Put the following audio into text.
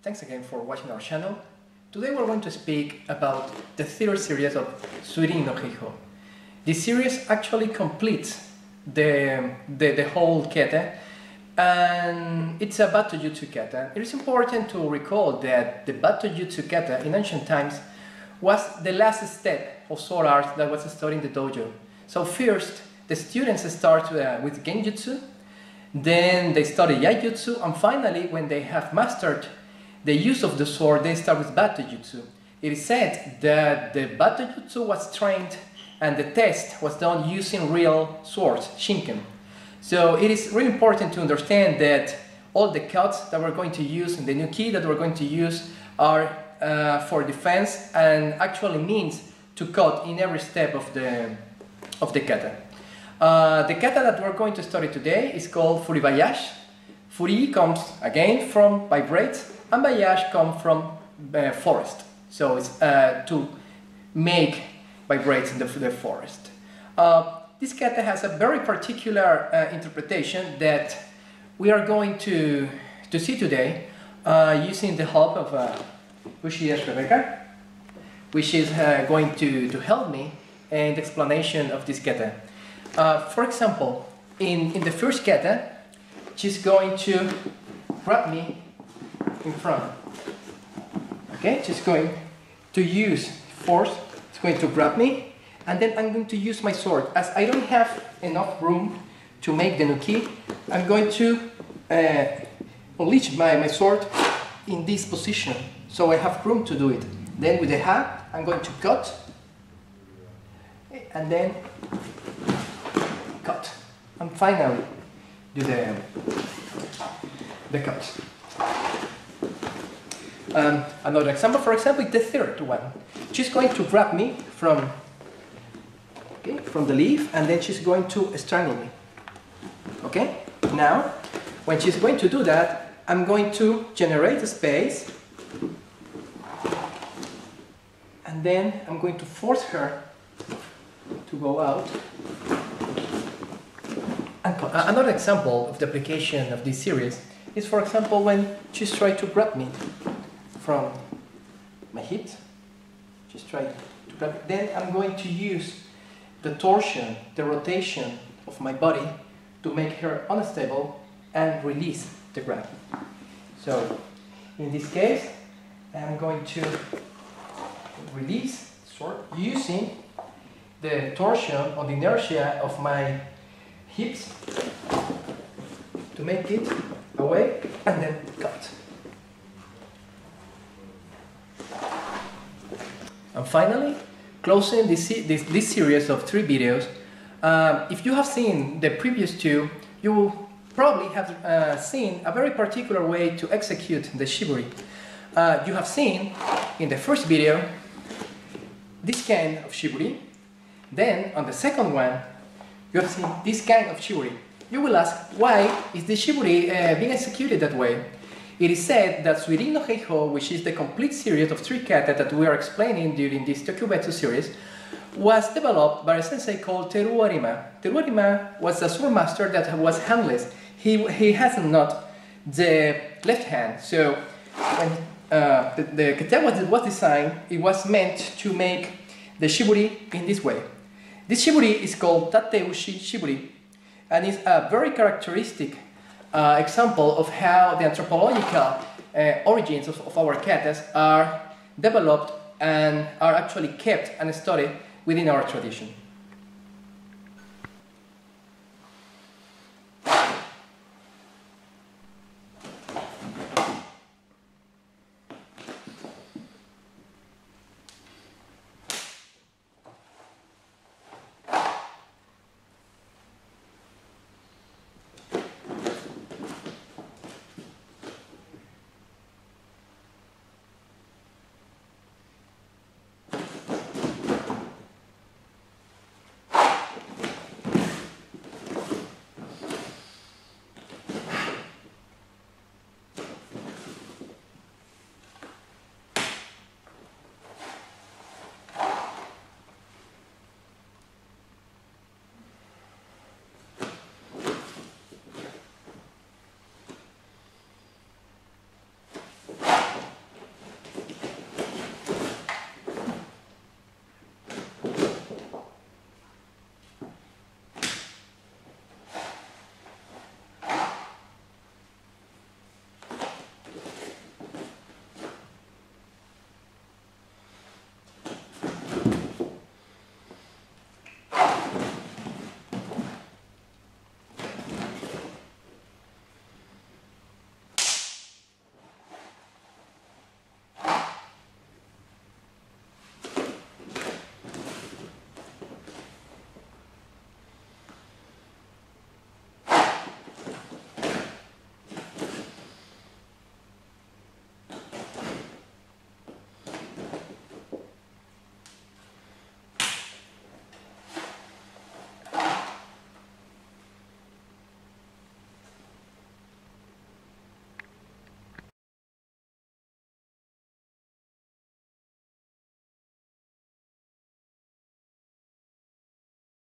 Thanks again for watching our channel. Today we're going to speak about the third series of Suirin no Heiho. This series actually completes the, the, the whole kete and it's a Bato Jutsu kata. It is important to recall that the Bato Jutsu kata in ancient times was the last step of sword art that was studied in the dojo. So first, the students start uh, with Kenjutsu, then they study Iaijutsu, and finally, when they have mastered the use of the sword, they start with Bato Jutsu. It is said that the Bato Jutsu was trained and the test was done using real swords, Shinken. So it is really important to understand that all the cuts that we're going to use and the nuki that we're going to use are uh, for defense and actually means to cut in every step of the, of the kata. Uh, the kata that we're going to study today is called Furibayashi. Furi comes again from vibrate and Bayashi comes from uh, forest. So it's uh, to make vibrates in the, the forest. Uh, this kata has a very particular uh, interpretation that we are going to, to see today uh, using the help of uh, Rebecca, which is uh, going to, to help me in the explanation of this kata. For example, in, in the first kata, she's going to grab me in front. Okay, she's going to use force, it's going to grab me, and then I'm going to use my sword. As I don't have enough room to make the nuki, I'm going to uh, unleash my, my sword in this position, so I have room to do it. Then with the hand, I'm going to cut, and then cut. And finally, do the, the cut. Um, another example, for example, the third one. She's going to grab me from, okay, from the leaf and then she's going to strangle me. Okay? Now, when she's going to do that, I'm going to generate a space and then I'm going to force her to go out. And another example of the application of this series is, for example, when she's trying to grab me from my hips, just try to grab it. Then I'm going to use the torsion, the rotation of my body to make her unstable and release the grab. So in this case, I'm going to release sword using the torsion or the inertia of my hips to make it away and then cut. Finally, closing this, this, this series of three videos, uh, if you have seen the previous two, you will probably have uh, seen a very particular way to execute the chiburi. Uh, you have seen in the first video this kind of chiburi, then on the second one you have seen this kind of chiburi. You will ask, why is the chiburi uh, being executed that way? It is said that Suirin no Heiho, which is the complete series of three kata that we are explaining during this Tokubetsu series, was developed by a sensei called Teru Arima. Teru Arima was a sword master that was handless. He, he has not the left hand, so when uh, the, the kata was, was designed, it was meant to make the chiburi in this way. This chiburi is called Tateushi chiburi, and is a very characteristic uh, example of how the anthropological uh, origins of, of, our katas are developed and are actually kept and studied within our tradition.